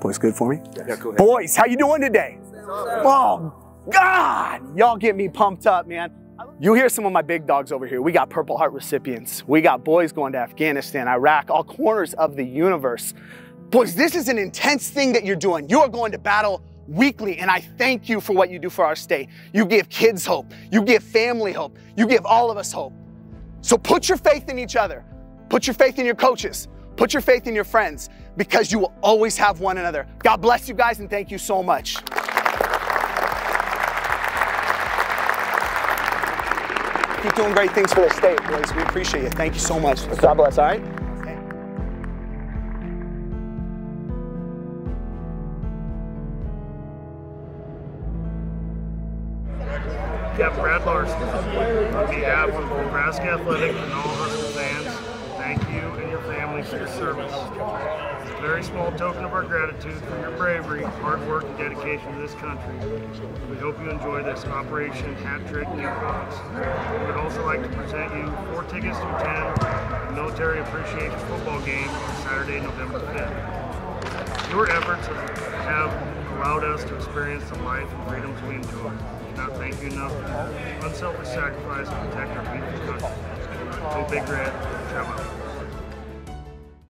Boys, good for me? Yeah, go ahead. Boys, how you doing today? Oh, God. Y'all get me pumped up, man. You hear some of my big dogs over here. We got Purple Heart recipients. We got boys going to Afghanistan, Iraq, all corners of the universe. Boys, this is an intense thing that you're doing. You are going to battle weekly, and I thank you for what you do for our state. You give kids hope, you give family hope, you give all of us hope. So put your faith in each other, put your faith in your coaches, put your faith in your friends, because you will always have one another. God bless you guys, and thank you so much. Keep doing great things for the state, boys. We appreciate you. Thank you so much. God bless, all right? Yeah, Brad Larson. On behalf of Nebraska Athletic and all Husker for your service. It's a very small token of our gratitude for your bravery, hard work, and dedication to this country. We hope you enjoy this Operation Hat Trick Gift. We would also like to present you four tickets to attend the Military Appreciation Football game on Saturday, November 5th. Your efforts have allowed us to experience the life and freedoms we enjoy. We cannot thank you enough for unselfish sacrifice to protect our beautiful country. Go Big Red, travel.